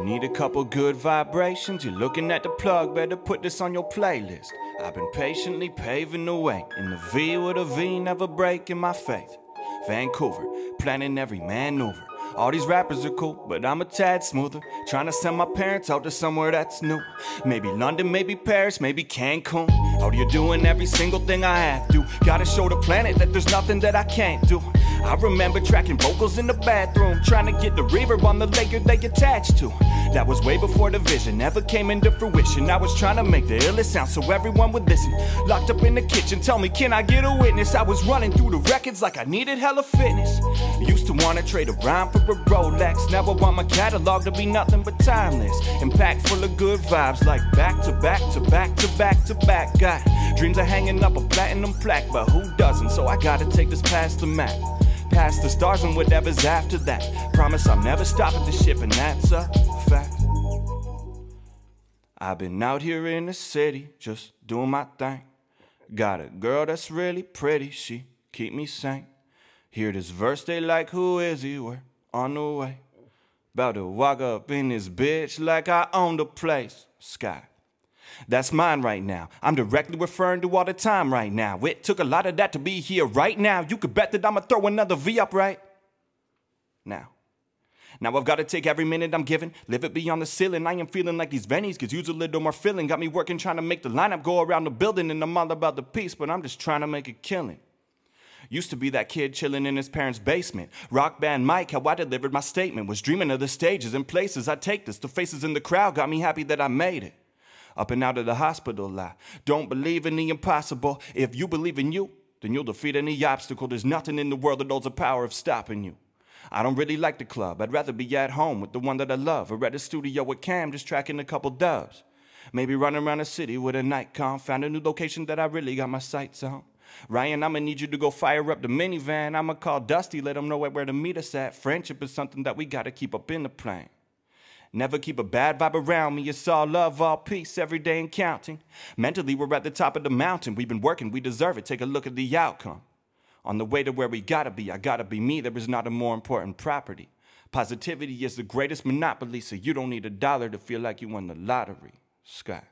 you need a couple good vibrations, you're looking at the plug, better put this on your playlist. I've been patiently paving the way in the V with a V, never breaking my faith. Vancouver, planning every maneuver. All these rappers are cool, but I'm a tad smoother. Trying to send my parents out to somewhere that's new. Maybe London, maybe Paris, maybe Cancun. Out here doing every single thing I have to. Gotta show the planet that there's nothing that I can't do. I remember tracking vocals in the bathroom, trying to get the reverb on the layer they attached to. That was way before the vision ever came into fruition. I was trying to make the illest sound so everyone would listen. Locked up in the kitchen, tell me, can I get a witness? I was running through the records like I needed hella fitness. Used to wanna trade a rhyme for a Rolex. Now I want my catalog to be nothing but timeless. And packed full of good vibes, like back to back to back to back to back. Got dreams of hanging up a platinum plaque, but who doesn't? So I gotta take this past the map past the stars and whatever's after that. Promise I'm never stopping the ship, and that's a fact. I've been out here in the city, just doing my thing. Got a girl that's really pretty, she keep me sane. Hear this verse, they like, who is he? We're on the way. About to walk up in this bitch like I own the place. Sky. That's mine right now. I'm directly referring to all the time right now. It took a lot of that to be here right now. You could bet that I'ma throw another V up right now. Now I've got to take every minute I'm given, live it beyond the ceiling. I am feeling like these bennies could use a little more filling. Got me working trying to make the lineup go around the building, and I'm all about the peace, but I'm just trying to make a killing. Used to be that kid chilling in his parents' basement. Rock band Mike, how I delivered my statement. Was dreaming of the stages and places I take this. The faces in the crowd got me happy that I made it up and out of the hospital. I don't believe in the impossible. If you believe in you, then you'll defeat any obstacle. There's nothing in the world that holds the power of stopping you. I don't really like the club. I'd rather be at home with the one that I love, or at the studio with Cam, just tracking a couple dubs. Maybe running around the city with a night Nikon. Found a new location that I really got my sights on. Ryan, I'ma need you to go fire up the minivan. I'ma call Dusty, let him know where to meet us at. Friendship is something that we gotta keep up in the plane. Never keep a bad vibe around me. It's all love, all peace, every day and counting. Mentally, we're at the top of the mountain. We've been working, we deserve it. Take a look at the outcome. On the way to where we gotta be, I gotta be me. There is not a more important property. Positivity is the greatest monopoly, so you don't need a dollar to feel like you won the lottery. Scott.